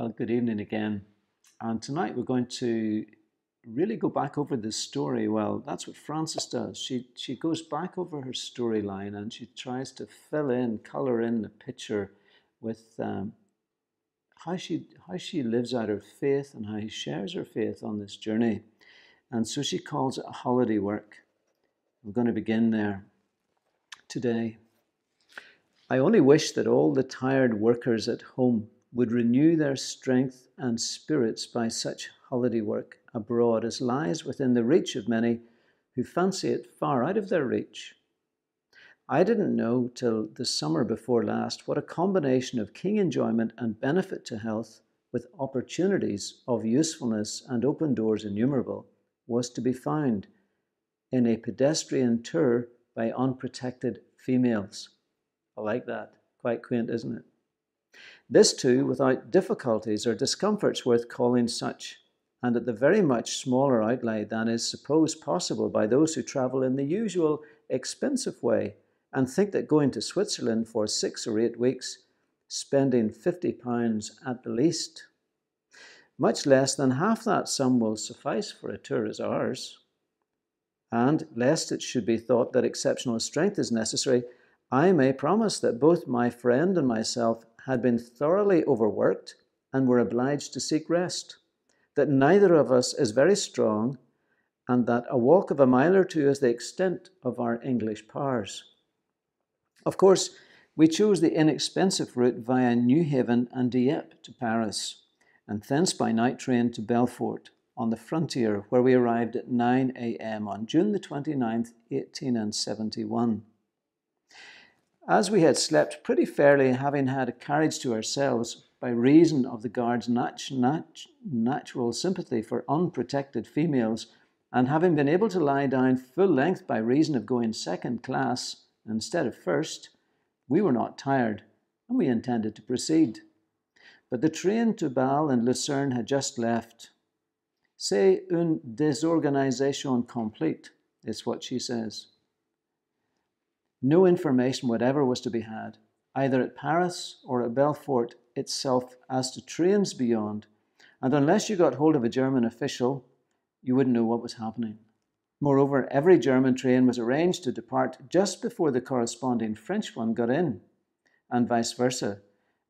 Well, good evening again. And tonight we're going to really go back over this story. Well, that's what Frances does. She she goes back over her storyline and she tries to fill in, color in the picture with um, how she how she lives out her faith and how she shares her faith on this journey. And so she calls it a holiday work. We're going to begin there today. I only wish that all the tired workers at home would renew their strength and spirits by such holiday work abroad as lies within the reach of many who fancy it far out of their reach. I didn't know till the summer before last what a combination of keen enjoyment and benefit to health, with opportunities of usefulness and open doors innumerable, was to be found in a pedestrian tour by unprotected females. I like that. Quite quaint, isn't it? This too without difficulties or discomforts worth calling such, and at the very much smaller outlay than is supposed possible by those who travel in the usual expensive way and think that going to Switzerland for six or eight weeks, spending £50 at the least, much less than half that sum will suffice for a tour as ours. And lest it should be thought that exceptional strength is necessary, I may promise that both my friend and myself had been thoroughly overworked and were obliged to seek rest, that neither of us is very strong, and that a walk of a mile or two is the extent of our English powers. Of course, we chose the inexpensive route via Newhaven and Dieppe to Paris, and thence by night train to Belfort on the frontier, where we arrived at 9 a.m. on June the 29th, 1871. As we had slept pretty fairly, having had a carriage to ourselves by reason of the guard's nat- nat- natural sympathy for unprotected females, and having been able to lie down full length by reason of going second class instead of first, we were not tired, and we intended to proceed. But the train to Bâle and Lucerne had just left. C'est une désorganisation complète, is what she says. No information whatever was to be had, either at Paris or at Belfort itself, as to trains beyond, and unless you got hold of a German official, you wouldn't know what was happening. Moreover, every German train was arranged to depart just before the corresponding French one got in, and vice versa,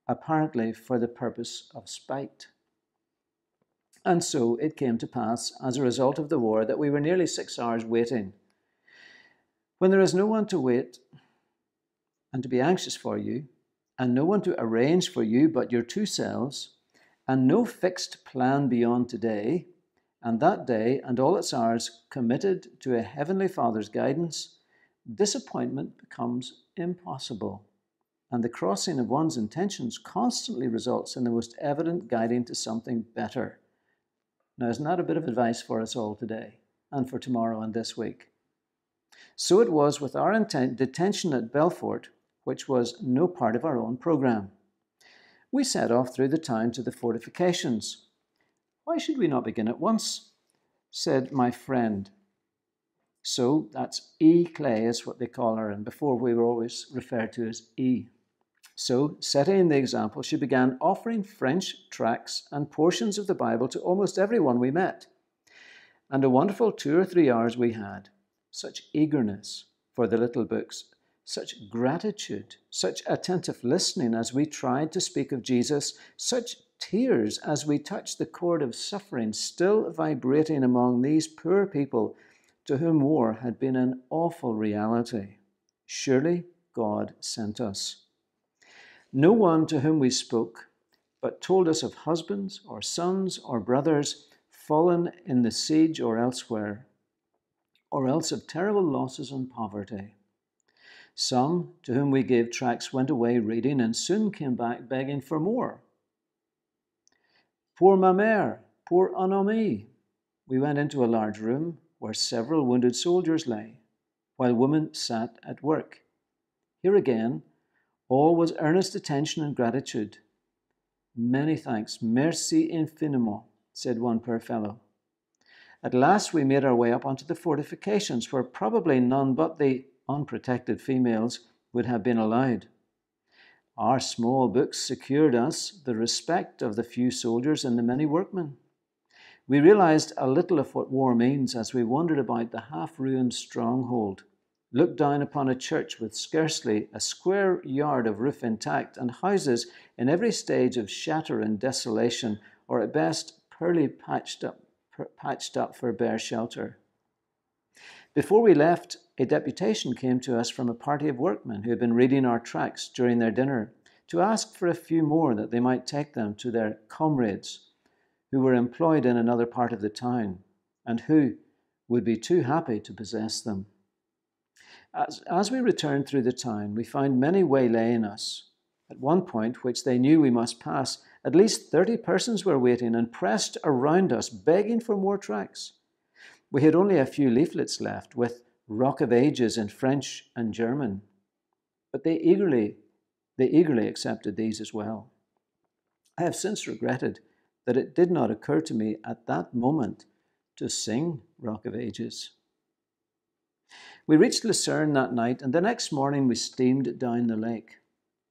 apparently for the purpose of spite. And so it came to pass, as a result of the war, that we were nearly six hours waiting when there is no one to wait and to be anxious for you, and no one to arrange for you but your two selves, and no fixed plan beyond today, and that day and all its hours committed to a Heavenly Father's guidance, disappointment becomes impossible. And the crossing of one's intentions constantly results in the most evident guiding to something better. Now, isn't that a bit of advice for us all today and for tomorrow and this week? So it was with our detention at Belfort, which was no part of our own programme. We set off through the town to the fortifications. Why should we not begin at once? said my friend. So that's E. Clay, is what they call her, and before we were always referred to as E. So, setting the example, she began offering French tracts and portions of the Bible to almost everyone we met. And a wonderful two or three hours we had such eagerness for the little books, such gratitude, such attentive listening as we tried to speak of Jesus, such tears as we touched the chord of suffering still vibrating among these poor people to whom war had been an awful reality. Surely God sent us. No one to whom we spoke, but told us of husbands or sons or brothers fallen in the siege or elsewhere or else of terrible losses and poverty. Some to whom we gave tracts went away reading and soon came back begging for more. Poor ma mère, poor un ami. We went into a large room where several wounded soldiers lay, while women sat at work. Here again, all was earnest attention and gratitude. Many thanks, merci infiniment, said one poor fellow. At last we made our way up onto the fortifications, where probably none but the unprotected females would have been allowed. Our small books secured us the respect of the few soldiers and the many workmen. We realized a little of what war means as we wandered about the half ruined stronghold, looked down upon a church with scarcely a square yard of roof intact, and houses in every stage of shatter and desolation, or at best poorly patched up, patched up for a bare shelter. Before we left, a deputation came to us from a party of workmen who had been reading our tracts during their dinner to ask for a few more that they might take them to their comrades who were employed in another part of the town and who would be too happy to possess them. As, as we returned through the town, we found many waylaying us. At one point, which they knew we must pass, at least 30 persons were waiting and pressed around us, begging for more tracts. We had only a few leaflets left with Rock of Ages in French and German, but they eagerly, they eagerly accepted these as well. I have since regretted that it did not occur to me at that moment to sing Rock of Ages. We reached Lucerne that night, and the next morning we steamed down the lake.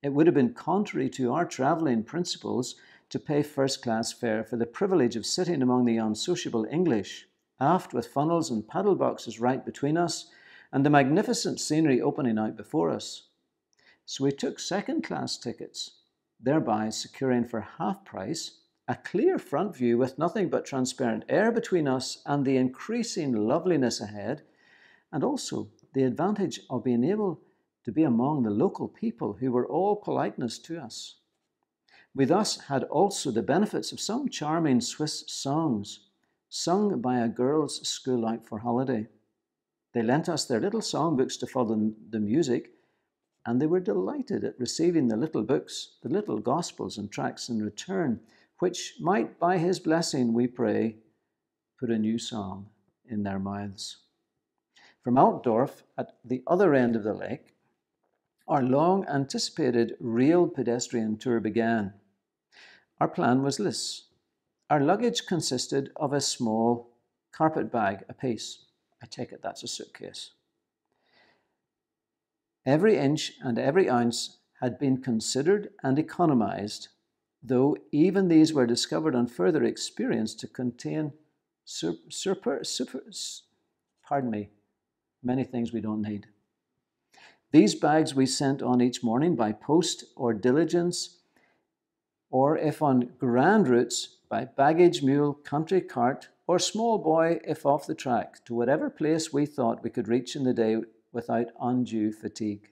It would have been contrary to our travelling principles to pay first class fare for the privilege of sitting among the unsociable English, aft with funnels and paddle boxes right between us, and the magnificent scenery opening out before us. So we took second class tickets, thereby securing for half price a clear front view with nothing but transparent air between us and the increasing loveliness ahead, and also the advantage of being able to be among the local people who were all politeness to us. We thus had also the benefits of some charming Swiss songs sung by a girls' school out for holiday. They lent us their little songbooks to follow the music, and they were delighted at receiving the little books, the little gospels and tracts in return which might, by his blessing, we pray, put a new song in their mouths. From Altdorf, at the other end of the lake, our long anticipated real pedestrian tour began. Our plan was this our luggage consisted of a small carpet bag apiece. I take it that's a suitcase. Every inch and every ounce had been considered and economized though even these were discovered on further experience to contain super, super, pardon me, many things we don't need. These bags we sent on each morning by post or diligence, or if on grand routes, by baggage mule, country cart, or small boy if off the track, to whatever place we thought we could reach in the day without undue fatigue.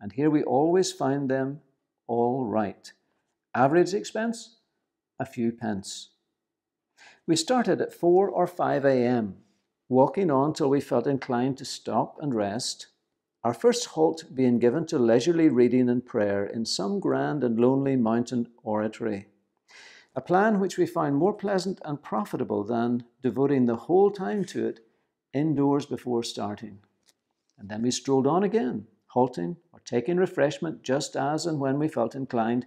And here we always found them all right Average expense? A few pence. We started at 4 or 5 a.m., walking on till we felt inclined to stop and rest, our first halt being given to leisurely reading and prayer in some grand and lonely mountain oratory. A plan which we find more pleasant and profitable than devoting the whole time to it indoors before starting. And then we strolled on again, halting or taking refreshment just as and when we felt inclined,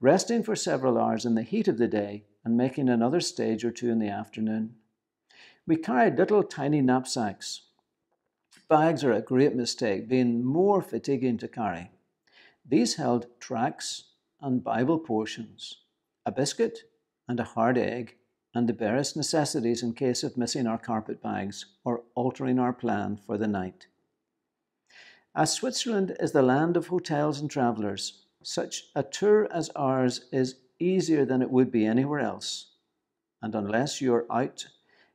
resting for several hours in the heat of the day and making another stage or two in the afternoon. We carried little tiny knapsacks. Bags are a great mistake, being more fatiguing to carry. These held tracts and Bible portions, a biscuit and a hard egg, and the barest necessities in case of missing our carpet bags or altering our plan for the night. As Switzerland is the land of hotels and travellers, such a tour as ours is easier than it would be anywhere else. And unless you're out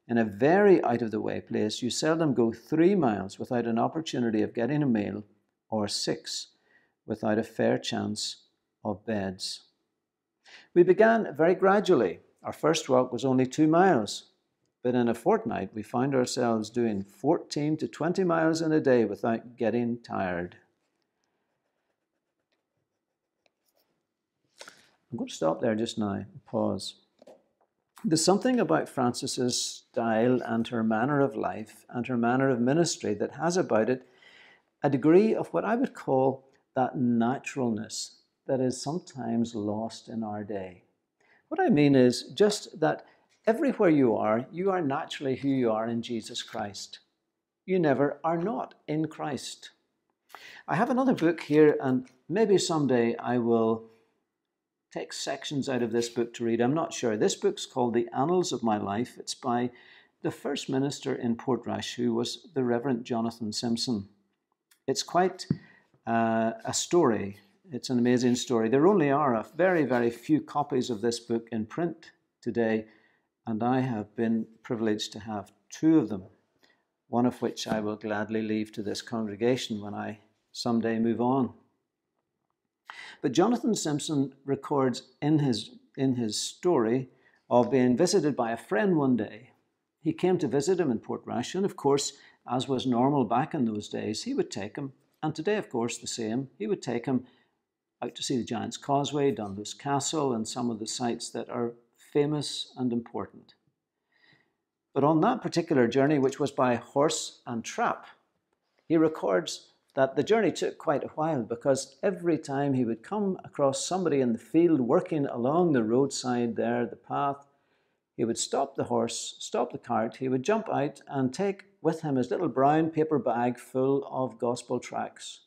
in a very out of the way place, you seldom go three miles without an opportunity of getting a meal, or six without a fair chance of beds. We began very gradually. Our first walk was only two miles, but in a fortnight we found ourselves doing 14 to 20 miles in a day without getting tired. I'm going to stop there just now, pause. There's something about Frances's style and her manner of life and her manner of ministry that has about it a degree of what I would call that naturalness that is sometimes lost in our day. What I mean is just that everywhere you are, you are naturally who you are in Jesus Christ. You never are not in Christ. I have another book here, and maybe someday I will take sections out of this book to read. I'm not sure. This book's called The Annals of My Life. It's by the first minister in Portrush, who was the Reverend Jonathan Simpson. It's quite uh, a story. It's an amazing story. There only are a very, very few copies of this book in print today, and I have been privileged to have two of them, one of which I will gladly leave to this congregation when I someday move on. But Jonathan Simpson records in his, in his story of being visited by a friend one day. He came to visit him in Portrush, and of course, as was normal back in those days, he would take him, and today, of course, the same. He would take him out to see the Giant's Causeway, Dunluce Castle, and some of the sites that are famous and important. But on that particular journey, which was by horse and trap, he records that the journey took quite a while because every time he would come across somebody in the field working along the roadside there, the path, he would stop the horse, stop the cart, he would jump out and take with him his little brown paper bag full of gospel tracts.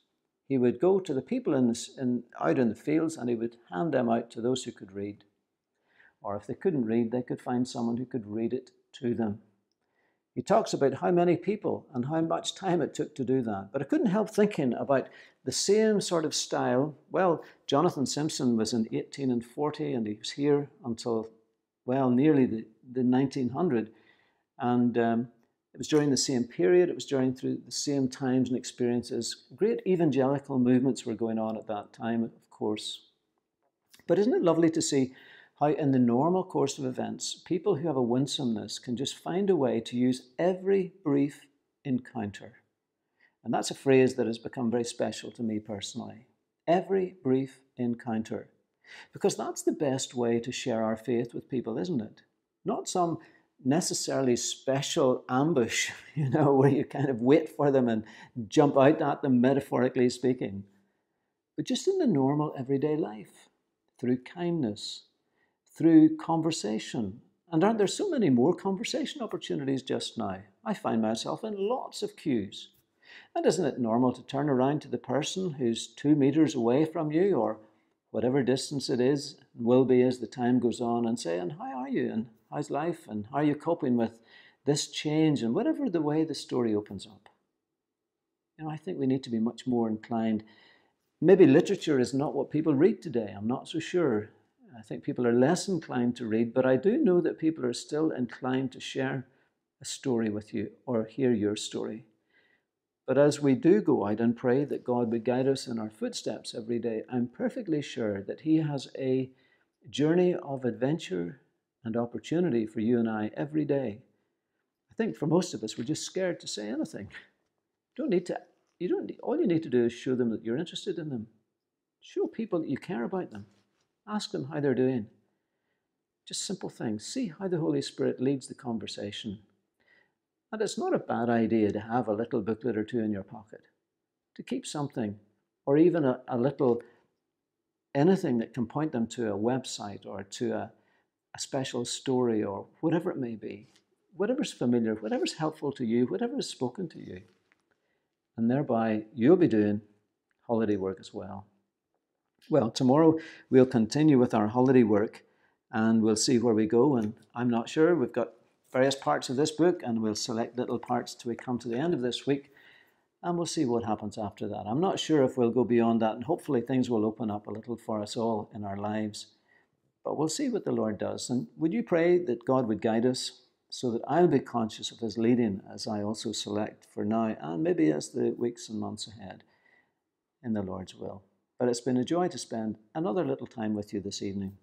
He would go to the people in, the, in out in the fields and he would hand them out to those who could read. Or if they couldn't read, they could find someone who could read it to them. He talks about how many people and how much time it took to do that. But I couldn't help thinking about the same sort of style. Well, Jonathan Simpson was in 1840 and he was here until, well, nearly the, the 1900. And um, it was during the same period, it was during through the same times and experiences. Great evangelical movements were going on at that time, of course. But isn't it lovely to see how, in the normal course of events, people who have a winsomeness can just find a way to use every brief encounter. And that's a phrase that has become very special to me personally. Every brief encounter. Because that's the best way to share our faith with people, isn't it? Not some necessarily special ambush, you know, where you kind of wait for them and jump out at them, metaphorically speaking, but just in the normal everyday life, through kindness, through conversation. And aren't there so many more conversation opportunities just now? I find myself in lots of queues. And isn't it normal to turn around to the person who's two meters away from you or whatever distance it is, will be as the time goes on, and say, And how are you? And how's life? And how are you coping with this change? And whatever the way the story opens up. You know, I think we need to be much more inclined. Maybe literature is not what people read today. I'm not so sure. I think people are less inclined to read, but I do know that people are still inclined to share a story with you or hear your story. But as we do go out and pray that God would guide us in our footsteps every day, I'm perfectly sure that He has a journey of adventure and opportunity for you and I every day. I think for most of us, we're just scared to say anything. You don't need to, you don't, all you need to do is show them that you're interested in them. Show people that you care about them. Ask them how they're doing. Just simple things. See how the Holy Spirit leads the conversation. And it's not a bad idea to have a little booklet or two in your pocket, to keep something, or even a, a little anything that can point them to a website or to a, a special story or whatever it may be. Whatever's familiar, whatever's helpful to you, whatever is spoken to you. And thereby you'll be doing holiday work as well. Well, tomorrow we'll continue with our holiday work and we'll see where we go. And I'm not sure. We've got various parts of this book and we'll select little parts till we come to the end of this week and we'll see what happens after that. I'm not sure if we'll go beyond that and hopefully things will open up a little for us all in our lives. But we'll see what the Lord does. And would you pray that God would guide us so that I'll be conscious of His leading as I also select for now and maybe as the weeks and months ahead in the Lord's will. But it's been a joy to spend another little time with you this evening.